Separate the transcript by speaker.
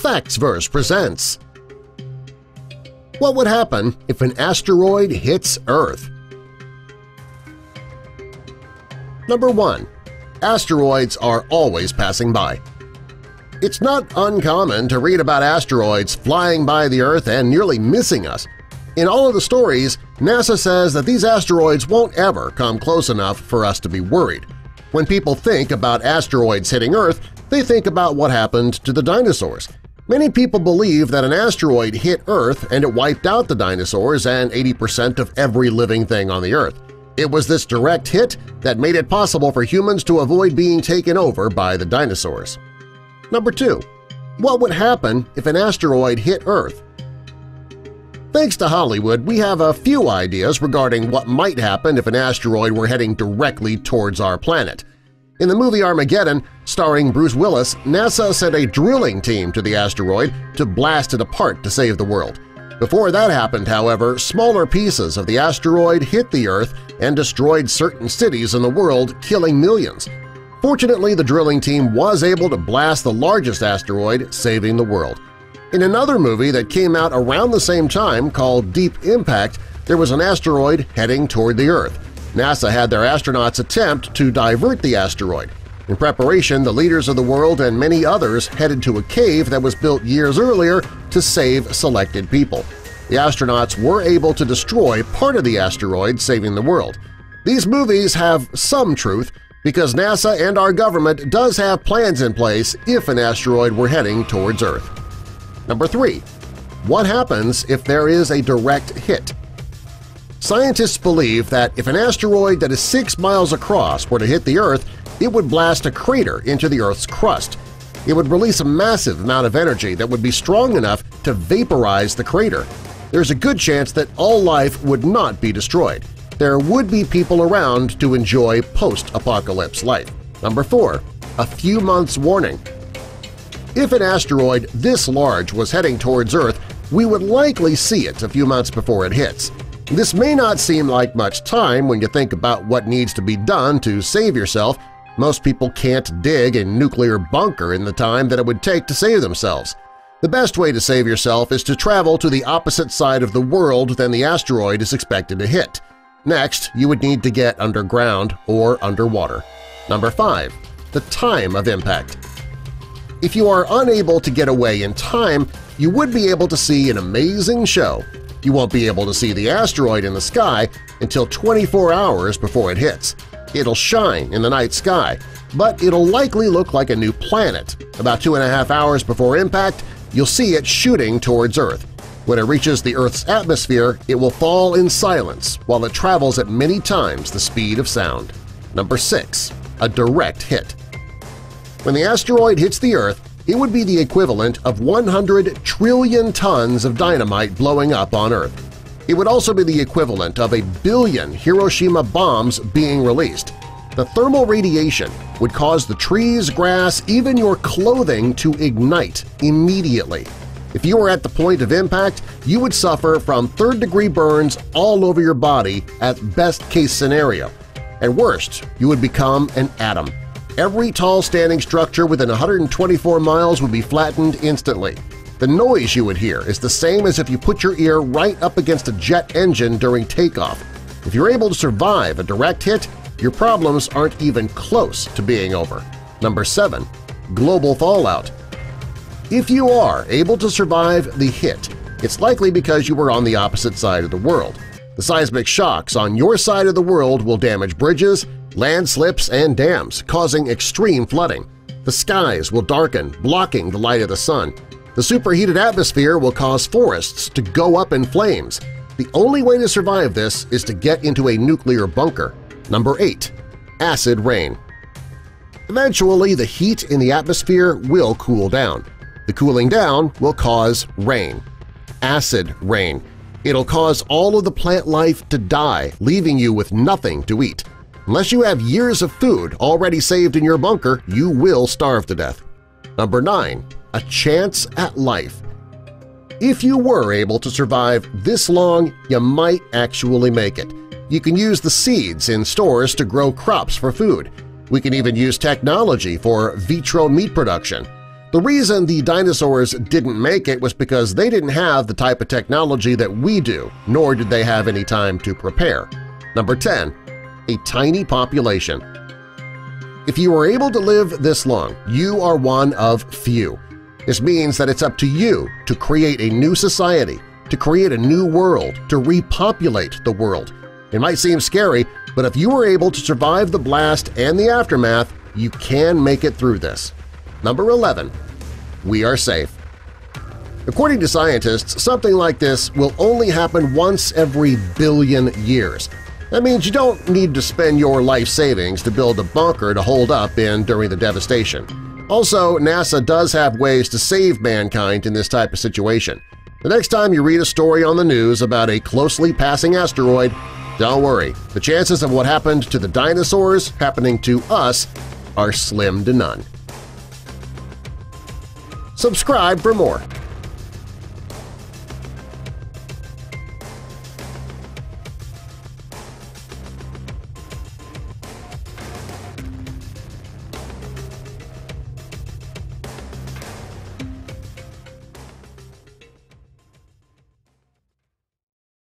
Speaker 1: Factsverse presents What would happen if an asteroid hits Earth? Number 1. Asteroids are always passing by. It's not uncommon to read about asteroids flying by the Earth and nearly missing us. In all of the stories, NASA says that these asteroids won't ever come close enough for us to be worried. When people think about asteroids hitting Earth, they think about what happened to the dinosaurs. Many people believe that an asteroid hit Earth and it wiped out the dinosaurs and 80% of every living thing on the Earth. It was this direct hit that made it possible for humans to avoid being taken over by the dinosaurs. Number 2. What would happen if an asteroid hit Earth? Thanks to Hollywood, we have a few ideas regarding what might happen if an asteroid were heading directly towards our planet. In the movie Armageddon, starring Bruce Willis, NASA sent a drilling team to the asteroid to blast it apart to save the world. Before that happened, however, smaller pieces of the asteroid hit the Earth and destroyed certain cities in the world, killing millions. Fortunately, the drilling team was able to blast the largest asteroid, saving the world. In another movie that came out around the same time called Deep Impact, there was an asteroid heading toward the Earth. NASA had their astronauts attempt to divert the asteroid. In preparation, the leaders of the world and many others headed to a cave that was built years earlier to save selected people. The astronauts were able to destroy part of the asteroid, saving the world. These movies have some truth, because NASA and our government does have plans in place if an asteroid were heading towards Earth. Number 3. What happens if there is a direct hit? Scientists believe that if an asteroid that is 6 miles across were to hit the Earth, it would blast a crater into the Earth's crust. It would release a massive amount of energy that would be strong enough to vaporize the crater. There's a good chance that all life would not be destroyed, there would be people around to enjoy post-apocalypse life. Number 4. A few months warning If an asteroid this large was heading towards Earth, we would likely see it a few months before it hits. This may not seem like much time when you think about what needs to be done to save yourself. Most people can't dig a nuclear bunker in the time that it would take to save themselves. The best way to save yourself is to travel to the opposite side of the world than the asteroid is expected to hit. Next, you would need to get underground or underwater. Number 5. The time of impact. If you are unable to get away in time, you would be able to see an amazing show. You won't be able to see the asteroid in the sky until 24 hours before it hits. It'll shine in the night sky, but it'll likely look like a new planet. About two and a half hours before impact, you'll see it shooting towards Earth. When it reaches the Earth's atmosphere, it will fall in silence while it travels at many times the speed of sound. Number 6. A direct hit When the asteroid hits the Earth, it would be the equivalent of 100 trillion tons of dynamite blowing up on Earth. It would also be the equivalent of a billion Hiroshima bombs being released. The thermal radiation would cause the trees, grass, even your clothing to ignite immediately. If you were at the point of impact, you would suffer from third-degree burns all over your body at best-case scenario. At worst, you would become an atom. Every tall standing structure within 124 miles would be flattened instantly. The noise you would hear is the same as if you put your ear right up against a jet engine during takeoff. If you're able to survive a direct hit, your problems aren't even close to being over. Number 7. Global Fallout if you are able to survive the hit, it's likely because you were on the opposite side of the world. The seismic shocks on your side of the world will damage bridges, landslips, and dams, causing extreme flooding. The skies will darken, blocking the light of the sun. The superheated atmosphere will cause forests to go up in flames. The only way to survive this is to get into a nuclear bunker. Number 8. Acid Rain Eventually, the heat in the atmosphere will cool down. The cooling down will cause rain. Acid rain. It'll cause all of the plant life to die, leaving you with nothing to eat. Unless you have years of food already saved in your bunker, you will starve to death. Number 9. A chance at life. If you were able to survive this long, you might actually make it. You can use the seeds in stores to grow crops for food. We can even use technology for vitro meat production. The reason the dinosaurs didn't make it was because they didn't have the type of technology that we do, nor did they have any time to prepare. Number 10. A tiny population. If you are able to live this long, you are one of few. This means that it's up to you to create a new society, to create a new world, to repopulate the world. It might seem scary, but if you are able to survive the blast and the aftermath, you can make it through this. Number 11. We are safe. According to scientists, something like this will only happen once every billion years. That means you don't need to spend your life savings to build a bunker to hold up in during the devastation. Also, NASA does have ways to save mankind in this type of situation. The next time you read a story on the news about a closely passing asteroid, don't worry, the chances of what happened to the dinosaurs happening to us are slim to none. Subscribe for more.